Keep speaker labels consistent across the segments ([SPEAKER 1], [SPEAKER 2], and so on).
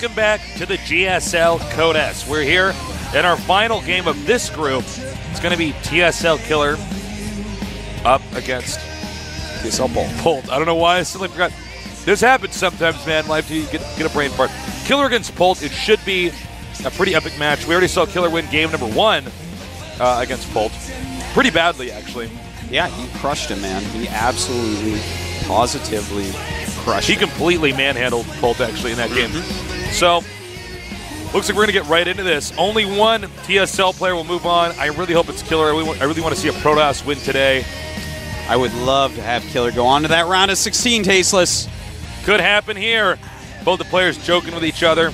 [SPEAKER 1] Welcome back to the GSL Code S. We're here in our final game of this group. It's going to be TSL Killer up against
[SPEAKER 2] TSL Bolt.
[SPEAKER 1] Polt. I don't know why I still forgot. This happens sometimes, man. Life, you get, get a brain fart. Killer against Polt. It should be a pretty epic match. We already saw Killer win game number one uh, against Polt. Pretty badly, actually.
[SPEAKER 2] Yeah, he crushed him, man. He absolutely, positively crushed
[SPEAKER 1] He
[SPEAKER 2] him.
[SPEAKER 1] completely manhandled Polt, actually, in that game. So, looks like we're going to get right into this. Only one TSL player will move on. I really hope it's Killer. I really want, I really want to see a Protoss win today.
[SPEAKER 2] I would love to have Killer go on to that round of 16, Tasteless.
[SPEAKER 1] Could happen here. Both the players joking with each other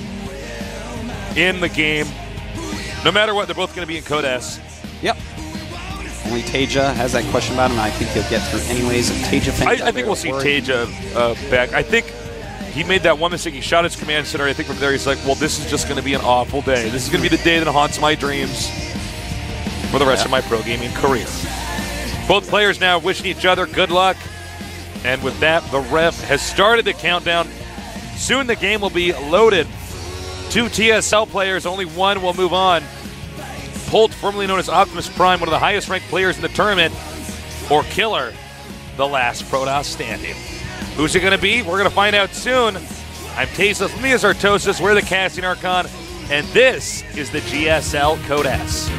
[SPEAKER 1] in the game. No matter what, they're both going to be in Code S.
[SPEAKER 2] Yep. Only TaeJa has that question about him. I think he'll get through anyways. If TaeJa
[SPEAKER 1] I, I think we'll see TaeJa uh, back. I think he made that one mistake. He shot his command center. I think from there he's like, well, this is just going to be an awful day. This is going to be the day that haunts my dreams for the rest
[SPEAKER 2] Yeah.
[SPEAKER 1] of my pro gaming career. Both players now wishing each other good luck. And with that, the ref has started the countdown. Soon the game will be loaded. Two TSL players, only one will move on. Polt, formerly known as Optimus Prime, one of the highest ranked players in the tournament, or Killer, the last Protoss standing. Who's it going to be? We're going to find out soon. I'm me is We're the Casting Archon. And this is the GSL Code S.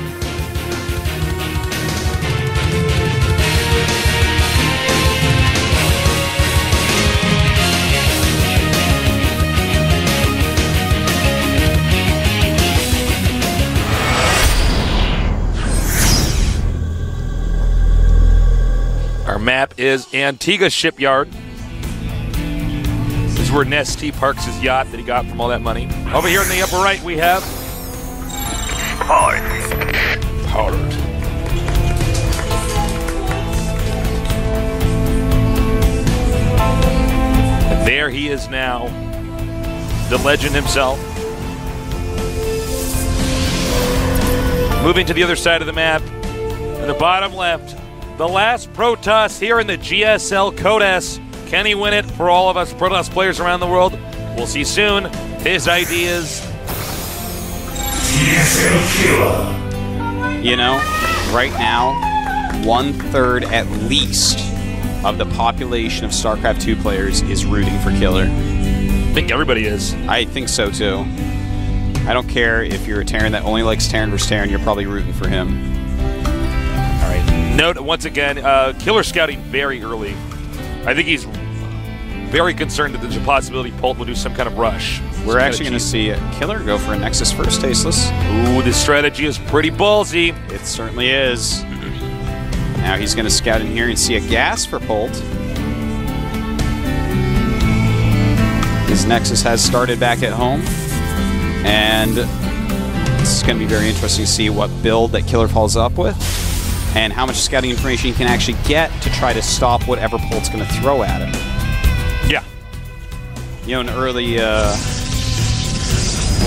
[SPEAKER 1] Our map is Antigua Shipyard. Where Nestea parks his yacht that he got from all that money. Over here in the upper right, we have Pollard. Pollard. There he is now, the legend himself. Moving to the other side of the map, in the bottom left, the last Protoss here in the GSL Code S. Can he win it for all of us Protoss players around the world? We'll see soon. His ideas.
[SPEAKER 2] You know, right now, one third at least of the population of StarCraft 2 players is rooting for Killer.
[SPEAKER 1] I think everybody is.
[SPEAKER 2] I think so too. I don't care if you're a Terran that only likes Terran versus Terran, you're probably rooting for him.
[SPEAKER 1] All right. Note once again, uh, Killer scouting very early. I think he's very concerned that there's a possibility Polt will do some kind of rush.
[SPEAKER 2] We're actually going to see Killer go for a Nexus first, Tasteless.
[SPEAKER 1] Ooh, this strategy is pretty ballsy.
[SPEAKER 2] It certainly is. Now he's going to scout in here and see a gas for Polt. His Nexus has started back at home. And it's going to be very interesting to see what build that Killer follows up with. And how much scouting information he can actually get to try to stop whatever Polt's going to throw at him.
[SPEAKER 1] Yeah.
[SPEAKER 2] You know, an early uh,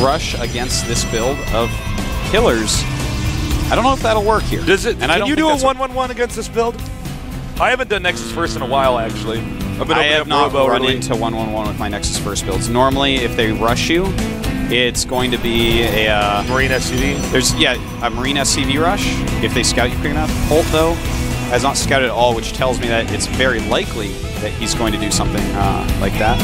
[SPEAKER 2] rush against this build of Killers. I don't know if that'll work here.
[SPEAKER 1] Does it?
[SPEAKER 2] And I
[SPEAKER 1] can you do a one-one-one against this build? I haven't done Nexus first in a while, actually. I've been
[SPEAKER 2] I
[SPEAKER 1] opening
[SPEAKER 2] have
[SPEAKER 1] up
[SPEAKER 2] not
[SPEAKER 1] Robo
[SPEAKER 2] run
[SPEAKER 1] early.
[SPEAKER 2] into one one one with my Nexus first builds. Normally, if they rush you, it's going to be a uh,
[SPEAKER 1] Marine SCV.
[SPEAKER 2] there's yeah a Marine SCV rush if they scout you quick enough. Polt though has not scouted at all, which tells me that it's very likely that he's going to do something uh, like that,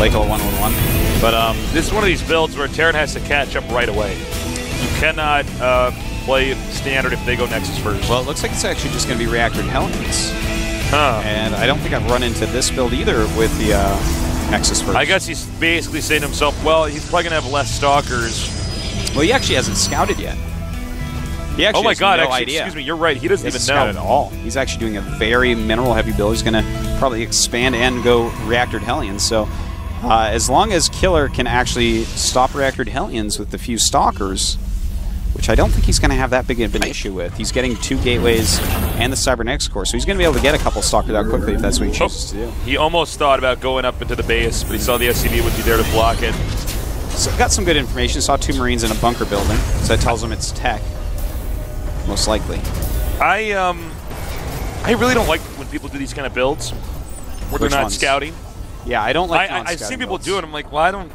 [SPEAKER 2] like a one one one. But um,
[SPEAKER 1] This is one of these builds where Terran has to catch up right away. You cannot uh, play standard if they go Nexus first.
[SPEAKER 2] well, it looks like it's actually just going to be Reactor Hellions,
[SPEAKER 1] huh.
[SPEAKER 2] and I don't think I've run into this build either with the uh, Nexus first.
[SPEAKER 1] I guess he's basically saying to himself, well, he's probably going to have less stalkers.
[SPEAKER 2] Well, he actually hasn't scouted yet. He actually
[SPEAKER 1] Oh my god,
[SPEAKER 2] no
[SPEAKER 1] actually,
[SPEAKER 2] idea.
[SPEAKER 1] excuse me, you're right. He doesn't
[SPEAKER 2] He
[SPEAKER 1] even know.
[SPEAKER 2] at all. He's actually doing a very mineral heavy build. He's going to probably expand and go reactored Hellions. So, uh, as long as Killer can actually stop reactored Hellions with the few stalkers, which I don't think he's going to have that big of an issue with. He's getting two gateways and the Cybernetics core, so he's going to be able to get a couple stalkers out quickly if that's what he chooses to do.
[SPEAKER 1] He almost thought about going up into the base, but he saw the SCV would be there to block it.
[SPEAKER 2] So got some good information. Saw two Marines in a bunker building, so that tells him it's tech, most likely.
[SPEAKER 1] I um, I really don't like when people do these kind of builds where
[SPEAKER 2] Which
[SPEAKER 1] they're not
[SPEAKER 2] ones?
[SPEAKER 1] scouting.
[SPEAKER 2] Yeah, I don't like.
[SPEAKER 1] I, I, I see people
[SPEAKER 2] builds.
[SPEAKER 1] do it. I'm like, well, I don't.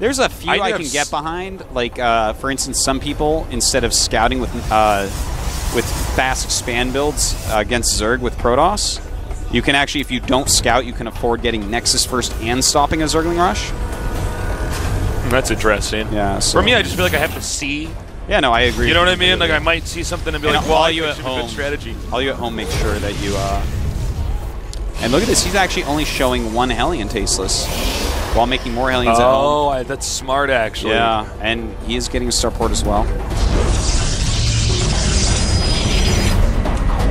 [SPEAKER 2] There's a few
[SPEAKER 1] I
[SPEAKER 2] I, can get behind. Like, uh, for instance, some people instead of scouting with uh, with fast span builds uh, against Zerg with Protoss, you can actually, if you don't scout, you can afford getting Nexus first and stopping a Zergling rush.
[SPEAKER 1] That's interesting.
[SPEAKER 2] Yeah. So.
[SPEAKER 1] For me, I just feel like I have to see.
[SPEAKER 2] yeah, no, I agree.
[SPEAKER 1] You know what I mean? Like I might see something and be
[SPEAKER 2] And
[SPEAKER 1] like, well,
[SPEAKER 2] all you
[SPEAKER 1] think
[SPEAKER 2] at
[SPEAKER 1] a good
[SPEAKER 2] home.
[SPEAKER 1] strategy.
[SPEAKER 2] all you at home make sure that you. Uh, and look at this. He's actually only showing one Hellion tasteless, while making more Hellions at home.
[SPEAKER 1] Oh, I, that's smart actually.
[SPEAKER 2] Yeah, and he is getting a starport as well.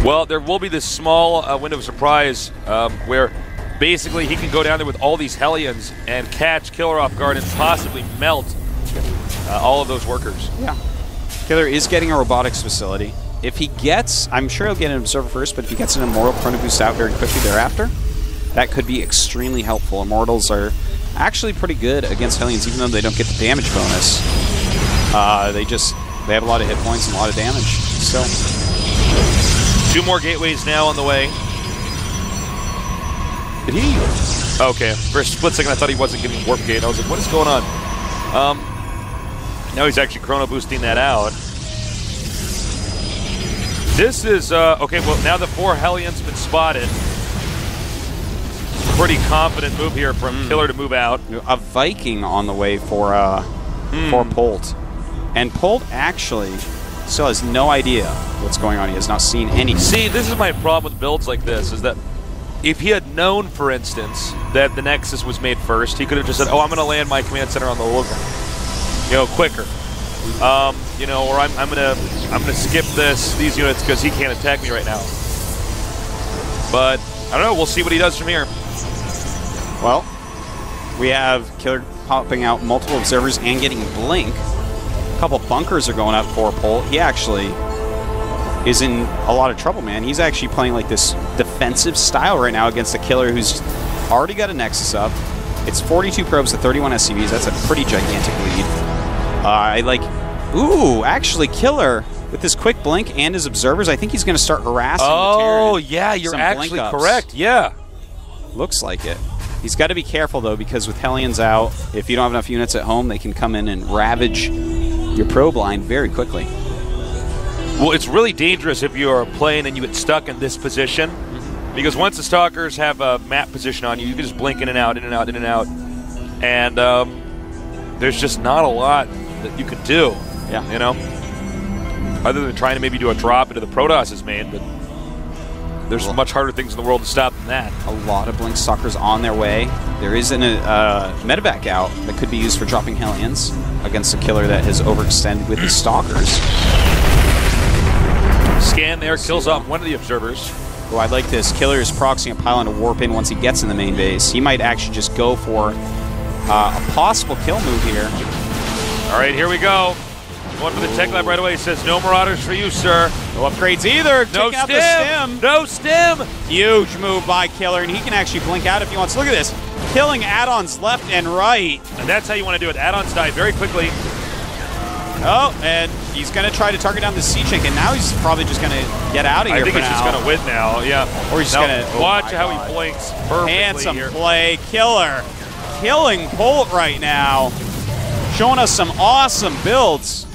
[SPEAKER 1] Well, there will be this small uh, window of surprise um, where basically he can go down there with all these Hellions and catch Killer off guard and possibly melt uh, all of those workers.
[SPEAKER 2] Yeah. Killer is getting a robotics facility. If he gets, I'm sure he'll get an observer first, but if he gets an immortal chrono boost out very quickly thereafter, that could be extremely helpful. Immortals are actually pretty good against Hellions, even though they don't get the damage bonus. Uh, they just they have a lot of hit points and a lot of damage. So
[SPEAKER 1] Two more gateways now on the way. Did he? Okay, for a split second I thought he wasn't getting warp gate. I was like, what is going on? Um, now he's actually chrono boosting that out. This is uh, okay. Well, now the four Hellions been spotted. Pretty confident move here from Killer to move out.
[SPEAKER 2] a Viking on the way for uh, for Polt, and Polt actually still has no idea what's going on. He has not seen any.
[SPEAKER 1] See, this is my problem with builds like this: is that if he had known, for instance, that the Nexus was made first, he could have just said, "Oh, I'm going to land my command center on the Logan, you know, quicker." Um, you know, or I'm, I'm gonna I'm gonna skip this these units because he can't attack me right now. But I don't know. We'll see what he does from here.
[SPEAKER 2] Well, we have Killer popping out multiple observers and getting Blink. A couple bunkers are going up for Polt. He actually is in a lot of trouble, man. He's actually playing like this defensive style right now against a Killer who's already got a Nexus up. It's 42 probes to 31 SCVs. That's a pretty gigantic lead. Uh, I like. Ooh, actually, Killer with his quick blink and his observers. I think he's going to start harassing.
[SPEAKER 1] Oh yeah, you're actually correct. Yeah.
[SPEAKER 2] Looks like it. He's got to be careful though, because with Hellions out, if you don't have enough units at home, they can come in and ravage your probe line very quickly.
[SPEAKER 1] Well, it's really dangerous if you are playing and you get stuck in this position. Because once the stalkers have a map position on you, you can just blink in and out, in and out, in and out. And um, there's just not a lot that you can do.
[SPEAKER 2] Yeah.
[SPEAKER 1] You know? Other than trying to maybe do a drop into the Protoss' main, but there's much harder things in the world to stop than that.
[SPEAKER 2] A lot of Blink Stalkers on their way. There is an, uh, medevac out that could be used for dropping Hellions against a killer that has overextended with his Stalkers.
[SPEAKER 1] Scan there, kills off one of the observers.
[SPEAKER 2] Oh, I like this. Killer is proxying a pylon to warp in once he gets in the main base. He might actually just go for uh, a possible kill move here.
[SPEAKER 1] All right, here we go. Going for the tech lab right away. He says, no Marauders for you, sir.
[SPEAKER 2] No upgrades either.
[SPEAKER 1] No stim.
[SPEAKER 2] the stim.
[SPEAKER 1] No stim.
[SPEAKER 2] Huge move by Killer, and he can actually blink out if he wants. Look at this. Killing add-ons left and right.
[SPEAKER 1] And that's how you want to do it. Add-ons die very quickly.
[SPEAKER 2] Oh, and he's going to try to target down the sea chick, and now he's probably just going to get out of here.
[SPEAKER 1] I
[SPEAKER 2] think
[SPEAKER 1] he's just going to win now. Yeah.
[SPEAKER 2] Or he's just gonna- oh
[SPEAKER 1] watch how
[SPEAKER 2] God.
[SPEAKER 1] he blinks perfectly
[SPEAKER 2] Handsome
[SPEAKER 1] here.
[SPEAKER 2] play. Killer. Killing Polt right now. Showing us some awesome builds.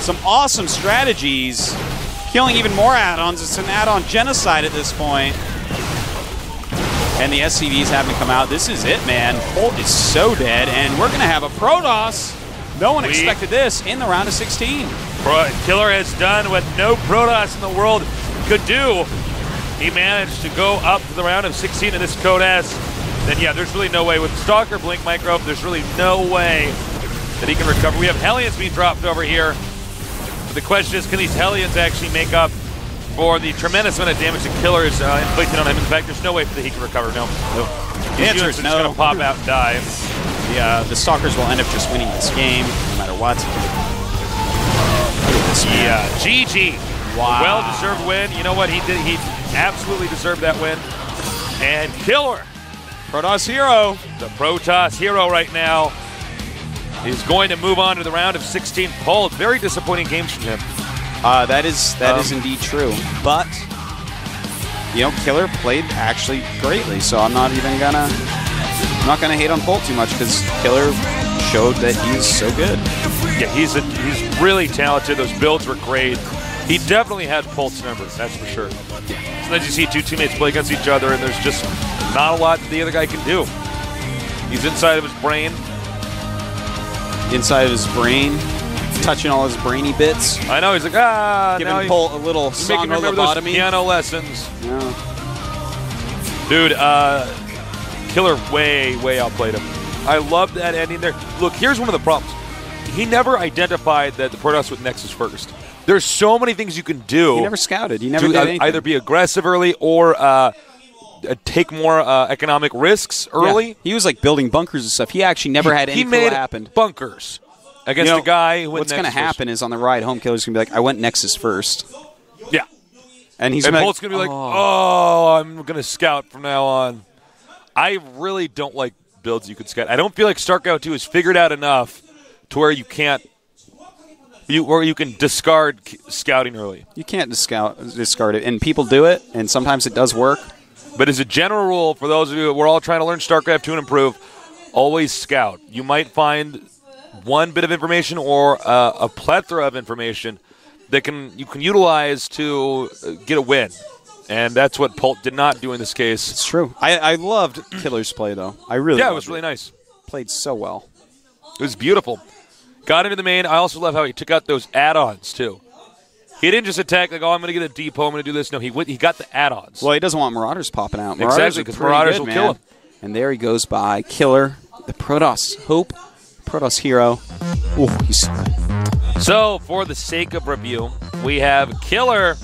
[SPEAKER 2] Some awesome strategies. Killing even more add-ons. It's an add-on genocide at this point. And the SCVs haven't come out. This is it, man. Polt is so dead, and we're going to have a Protoss. No one
[SPEAKER 1] We-
[SPEAKER 2] expected this in the round of 16.
[SPEAKER 1] Pro- Killer has done what no Protoss in the world could do. He managed to go up to the round of 16 in this code S. Then yeah, there's really no way with Stalker Blink Micro. There's really no way that he can recover. We have Hellions being dropped over here. The question is, can these Hellions actually make up for the tremendous amount of damage that Killer is uh, inflicting on him? In fact, there's no way for that he can recover. No.
[SPEAKER 2] The answer is
[SPEAKER 1] are just
[SPEAKER 2] no.
[SPEAKER 1] going to pop out and die.
[SPEAKER 2] The, uh, the Stalkers will end up just winning this game, no matter what. Look at this, man.
[SPEAKER 1] Yeah, GG.
[SPEAKER 2] Wow.
[SPEAKER 1] Well-deserved win. You know what? He did. He absolutely deserved that win. And Killer,
[SPEAKER 2] Protoss hero.
[SPEAKER 1] the Protoss hero right now, is going to move on to the round of 16. Polt, very disappointing games from him.
[SPEAKER 2] Uh, that is that
[SPEAKER 1] Um,
[SPEAKER 2] is indeed true. But you know, Killer played actually greatly, so I'm not even gonna I'm not going to hate on Polt too much because Killer showed that he's so good.
[SPEAKER 1] Yeah, he's a, he's really talented. Those builds were great. He definitely had Polt's numbers, that's for sure. Sometimes you see two teammates play against each other, and there's just not a lot that the other guy can do. He's inside of his brain.
[SPEAKER 2] Inside of his brain, touching all his brainy bits.
[SPEAKER 1] I know. He's like, ah,
[SPEAKER 2] Giving
[SPEAKER 1] now
[SPEAKER 2] Polt a little
[SPEAKER 1] making
[SPEAKER 2] song
[SPEAKER 1] me remember those piano lessons.
[SPEAKER 2] Yeah.
[SPEAKER 1] Dude, uh, Killer way, way outplayed him. I love that ending there. Look, here's one of the problems. He never identified that the Protoss with Nexus first. There's so many things you can do
[SPEAKER 2] He never scouted. He never
[SPEAKER 1] to uh, either be aggressive early or uh, take more uh, economic risks
[SPEAKER 2] Yeah.
[SPEAKER 1] early.
[SPEAKER 2] He was like building bunkers and stuff. He actually never had any
[SPEAKER 1] he made
[SPEAKER 2] happened.
[SPEAKER 1] bunkers against
[SPEAKER 2] You know,
[SPEAKER 1] the guy who went
[SPEAKER 2] What's going to happen is on the ride home, Killer's going to be like, I went Nexus first.
[SPEAKER 1] Yeah.
[SPEAKER 2] And he's
[SPEAKER 1] and
[SPEAKER 2] gonna be
[SPEAKER 1] Polt's going to be like, oh, I'm going to scout from now on. I really don't like builds you could scout. I don't feel like StarCraft 2 has figured out enough to where you can't, you or you can discard scouting early.
[SPEAKER 2] you can't discount, discard it. And people do it, and sometimes it does work.
[SPEAKER 1] But as a general rule, for those of you we're all trying to learn StarCraft 2 and improve, always scout. You might find one bit of information or uh, a plethora of information that can you can utilize to uh, get a win. And that's what Polt did not do in this case.
[SPEAKER 2] It's true. I, I loved Killer's play, though. I really
[SPEAKER 1] Yeah, it was really nice.
[SPEAKER 2] Played so well.
[SPEAKER 1] It was beautiful. Got into the main. I also love how he took out those add-ons too. He didn't just attack like, "Oh, I'm going to get a depot. I'm going to do this." No, he went, he got the add-ons.
[SPEAKER 2] Well, he doesn't want Marauders popping out.
[SPEAKER 1] Exactly,
[SPEAKER 2] Marauders are
[SPEAKER 1] 'cause
[SPEAKER 2] pretty
[SPEAKER 1] Marauders
[SPEAKER 2] good,
[SPEAKER 1] will
[SPEAKER 2] man.
[SPEAKER 1] kill him.
[SPEAKER 2] And there he goes by Killer, the Protoss Hope, Protoss hero. Ooh, he's
[SPEAKER 1] So, for the sake of review, we have Killer,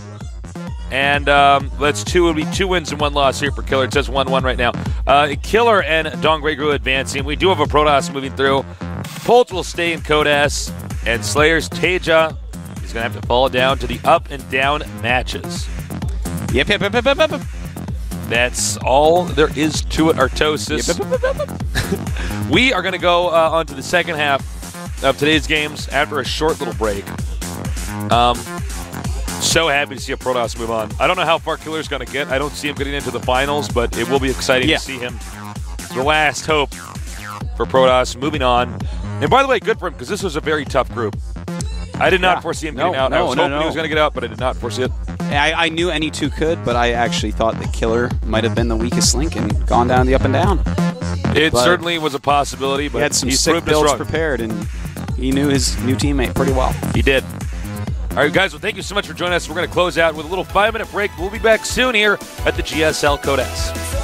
[SPEAKER 1] and um, that's two. It'll be two wins and one loss here for Killer. It says one-one right now. Uh, Killer and DongRaeGu advancing. We do have a Protoss moving through. Polt will stay in Code S, and Slayer's TaeJa is going to have to fall down to the up and down matches.
[SPEAKER 2] yep, yep, yep, yep, yep, yep.
[SPEAKER 1] That's all there is to it, Artosis.
[SPEAKER 2] Yep, yep.
[SPEAKER 1] We are going to go uh, on to the second half of today's games after a short little break. Um, so happy to see a Protoss move on. I don't know how far Killer's going to get. I don't see him getting into the finals, but it will be exciting
[SPEAKER 2] Yeah.
[SPEAKER 1] to see him. The last hope for Protoss moving on. And by the way, good for him because this was a very tough group. I did not
[SPEAKER 2] Yeah.
[SPEAKER 1] foresee him
[SPEAKER 2] No,
[SPEAKER 1] getting out. I
[SPEAKER 2] no,
[SPEAKER 1] was
[SPEAKER 2] no,
[SPEAKER 1] hoping
[SPEAKER 2] no.
[SPEAKER 1] he was going to get out, but I did not foresee it.
[SPEAKER 2] I, I knew any two could, but I actually thought the Killer might have been the weakest link and gone down the up and down.
[SPEAKER 1] It
[SPEAKER 2] But-
[SPEAKER 1] certainly was a possibility, but
[SPEAKER 2] He had some sick builds prepared, and he knew his new teammate pretty well.
[SPEAKER 1] He did. All right, guys. Well, thank you so much for joining us. We're going to close out with a little five-minute break. We'll be back soon here at the GSL Code S.